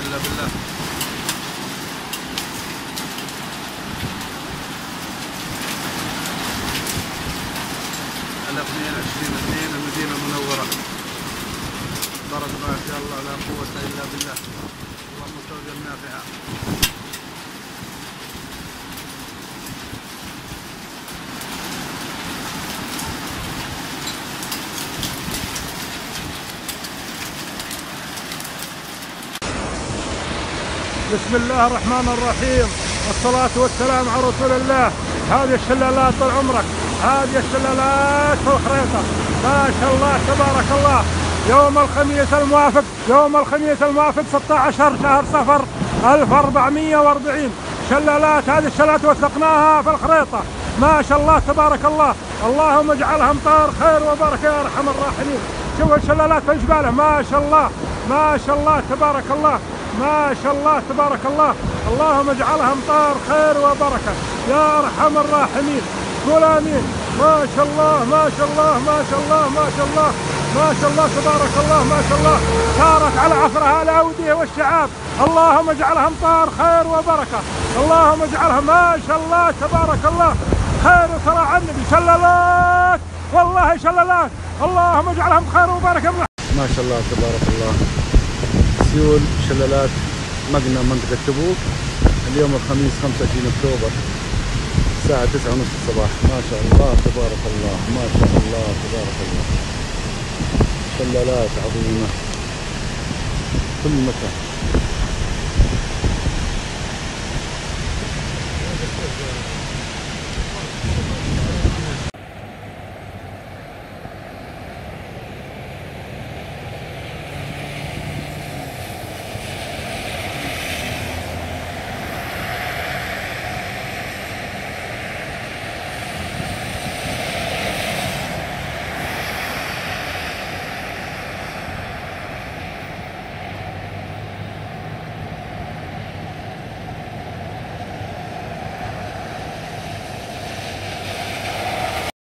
إلا بالله. على 22 2 المدينة المنورة. بارك الله ان شاء الله لا قوة إلا بالله. اللهم توجه بها بسم الله الرحمن الرحيم. والصلاة والسلام على رسول الله. هذه الشلالات طال عمرك. هذه الشلالات في الخريطة ما شاء الله تبارك الله. يوم الخميس الموافق. يوم الخميس الموافق 16 شهر صفر 1440 شلالات هذه الشلالات وثقناها في الخريطة. ما شاء الله تبارك الله. اللهم اجعلها امطار خير وبركة يا أرحم الراحمين. شوف الشلالات في جباله. ما شاء الله. ما شاء الله تبارك الله. ما شاء الله تبارك الله. اللهم اجعلها أمطار خير وبركة. يا أرحم الراحمين. قول آمين. ما شاء الله ما شاء الله ما شاء الله ما شاء الله. ما شاء الله تبارك الله ما شاء الله. صارت على عصرها الاوديه والشعاب. اللهم اجعلها أمطار خير وبركة. اللهم اجعلها ما شاء الله تبارك الله. خير وترى عن النبي شلالات والله شلالات اللهم اجعلهم خير وبركة. ما شاء الله تبارك الله. سيول شلالات مقنا منطقة تبوك. اليوم الخميس 25 أكتوبر الساعة 9 ونص الصباح. ما شاء الله تبارك الله ما شاء الله تبارك الله. شلالات عظيمة. كل مكان.